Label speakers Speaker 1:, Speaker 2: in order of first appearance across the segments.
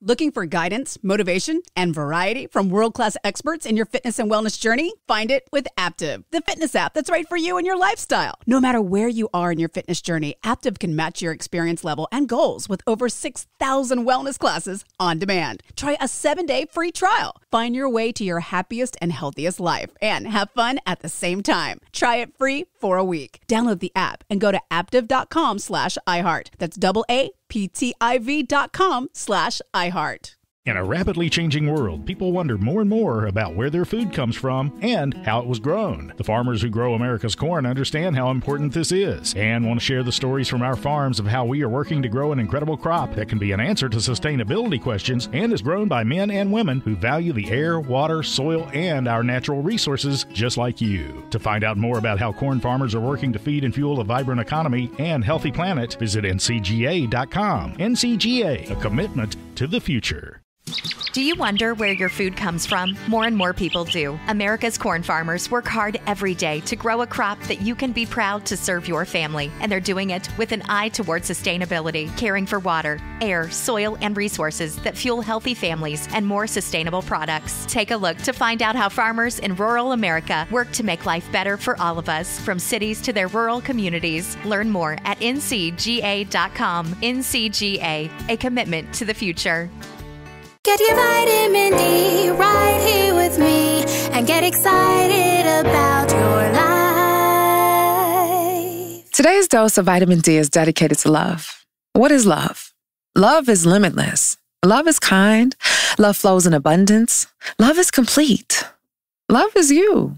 Speaker 1: Looking for guidance, motivation, and variety from world class experts in your fitness and wellness journey? Find it with Aaptiv, the fitness app that's right for you and your lifestyle. No matter where you are in your fitness journey, Aaptiv can match your experience level and goals with over 6,000 wellness classes on demand. Try a seven day free trial. Find your way to your happiest and healthiest life and have fun at the same time. Try it free for a week. Download the app and go to aaptiv.com slash iHeart. That's double A ptiv.com slash iHeart.
Speaker 2: In a rapidly changing world, people wonder more and more about where their food comes from and how it was grown. The farmers who grow America's corn understand how important this is and want to share the stories from our farms of how we are working to grow an incredible crop that can be an answer to sustainability questions and is grown by men and women who value the air, water, soil, and our natural resources just like you. To find out more about how corn farmers are working to feed and fuel a vibrant economy and healthy planet, visit ncga.com. NCGA, a commitment to the future.
Speaker 3: Do you wonder where your food comes from? More and more people do. America's corn farmers work hard every day to grow a crop that you can be proud to serve your family, and they're doing it with an eye toward sustainability, caring for water, air, soil, and resources that fuel healthy families and more sustainable products. Take a look to find out how farmers in rural America work to make life better for all of us, from cities to their rural communities. Learn more at ncga.com. NCGA, a commitment to the future.
Speaker 4: Get your vitamin D right here with me and get excited about your life.
Speaker 5: Today's dose of vitamin D is dedicated to love. What is love? Love is limitless. Love is kind. Love flows in abundance. Love is complete. Love is you.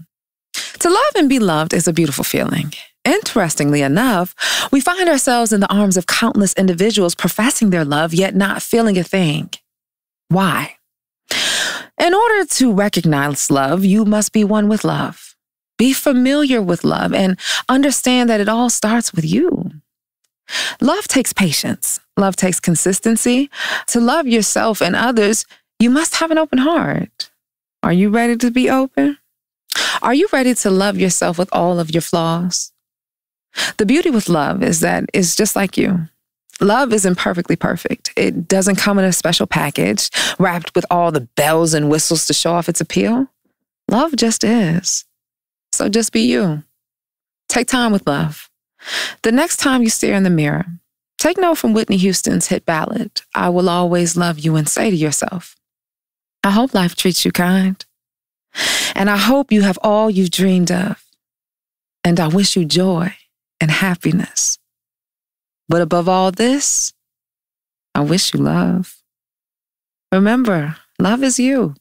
Speaker 5: To love and be loved is a beautiful feeling. Interestingly enough, we find ourselves in the arms of countless individuals professing their love, yet not feeling a thing. Why? In order to recognize love, you must be one with love. Be familiar with love and understand that it all starts with you. Love takes patience. Love takes consistency. To love yourself and others, you must have an open heart. Are you ready to be open? Are you ready to love yourself with all of your flaws? The beauty with love is that it's just like you. Love isn't perfectly perfect. It doesn't come in a special package wrapped with all the bells and whistles to show off its appeal. Love just is. So just be you. Take time with love. The next time you stare in the mirror, take note from Whitney Houston's hit ballad, I Will Always Love You, and say to yourself, I hope life treats you kind. And I hope you have all you've dreamed of. And I wish you joy and happiness. But above all this, I wish you love. Remember, love is you.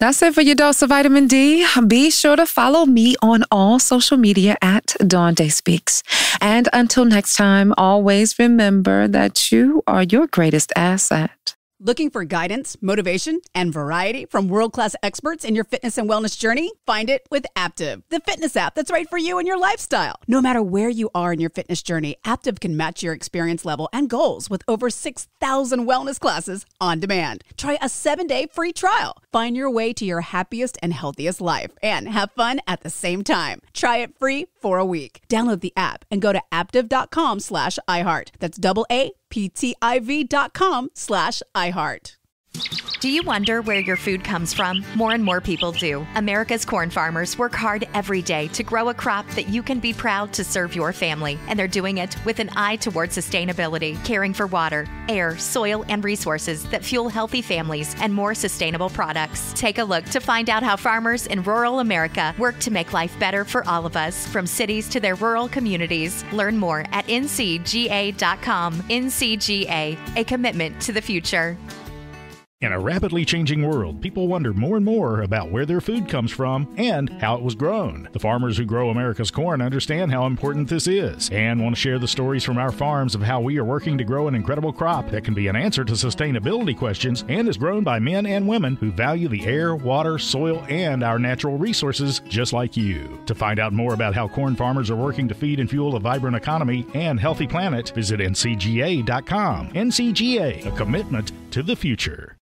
Speaker 5: That's it for your dose of vitamin D. Be sure to follow me on all social media at Dawn Day Speaks. And until next time, always remember that you are your greatest asset.
Speaker 1: Looking for guidance, motivation, and variety from world class experts in your fitness and wellness journey? Find it with Aaptiv, the fitness app that's right for you and your lifestyle. No matter where you are in your fitness journey, Aaptiv can match your experience level and goals with over 6,000 wellness classes on demand. Try a seven day free trial. Find your way to your happiest and healthiest life and have fun at the same time. Try it free for a week. Download the app and go to aaptiv.com slash iHeart. That's double A ptiv.com slash iHeart.
Speaker 3: Do you wonder where your food comes from? More and more people do. America's corn farmers work hard every day to grow a crop that you can be proud to serve your family, and they're doing it with an eye toward sustainability, caring for water, air, soil, and resources that fuel healthy families and more sustainable products. Take a look to find out how farmers in rural America work to make life better for all of us, from cities to their rural communities. Learn more at ncga.com. NCGA, a commitment to the future.
Speaker 2: In a rapidly changing world, people wonder more and more about where their food comes from and how it was grown. The farmers who grow America's corn understand how important this is and want to share the stories from our farms of how we are working to grow an incredible crop that can be an answer to sustainability questions and is grown by men and women who value the air, water, soil, and our natural resources just like you. To find out more about how corn farmers are working to feed and fuel a vibrant economy and healthy planet, visit ncga.com. NCGA, a commitment to the future.